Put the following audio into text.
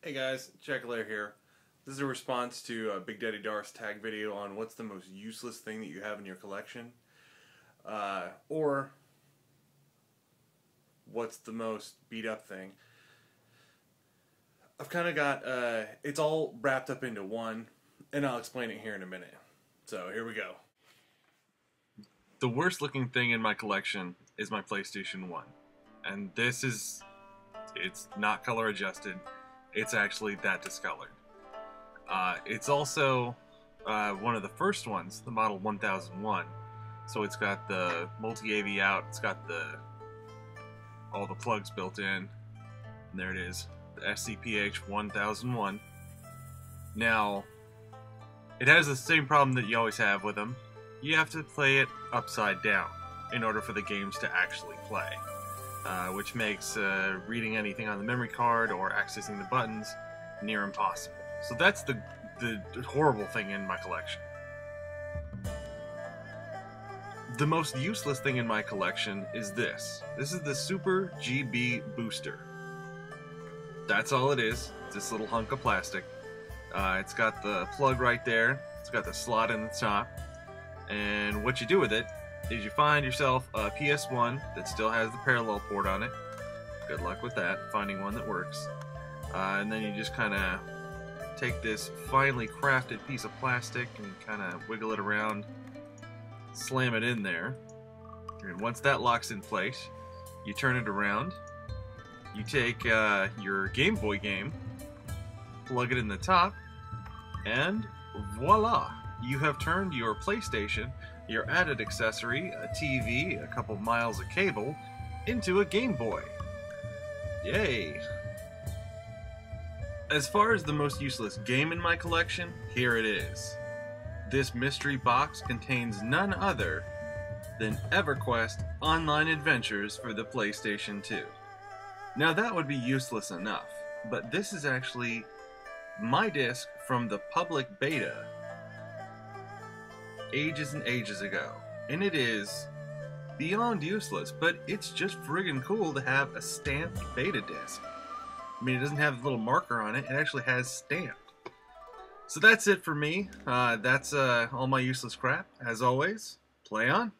Hey guys, Jakalair here. This is a response to a Big Daddy Darth's tag video on what's the most useless thing that you have in your collection. Uh, or what's the most beat up thing. I've kind of got, uh, it's all wrapped up into one, and I'll explain it here in a minute. So here we go. The worst looking thing in my collection is my PlayStation 1. And this is, it's not color adjusted it's actually that discolored. Uh, it's also uh, one of the first ones, the model 1001. So it's got the multi-AV out, it's got the all the plugs built in. And there it is, the SCPH 1001. Now, it has the same problem that you always have with them. You have to play it upside down in order for the games to actually play uh, which makes uh, reading anything on the memory card or accessing the buttons near impossible. So that's the, the horrible thing in my collection. The most useless thing in my collection is this. This is the Super GB Booster. That's all it is. This little hunk of plastic. Uh, it's got the plug right there. It's got the slot in the top. And what you do with it is you find yourself a PS1 that still has the parallel port on it. Good luck with that, finding one that works. Uh, and then you just kind of take this finely crafted piece of plastic and kind of wiggle it around, slam it in there. And once that locks in place, you turn it around. You take uh, your Game Boy game, plug it in the top, and voila! You have turned your PlayStation your added accessory, a TV, a couple miles of cable, into a Game Boy. Yay! As far as the most useless game in my collection, here it is. This mystery box contains none other than EverQuest Online Adventures for the PlayStation 2. Now that would be useless enough, but this is actually my disc from the public beta ages and ages ago. And it is beyond useless, but it's just friggin' cool to have a stamped beta disc. I mean, it doesn't have a little marker on it, it actually has stamped. So that's it for me. Uh, that's uh, all my useless crap. As always, play on.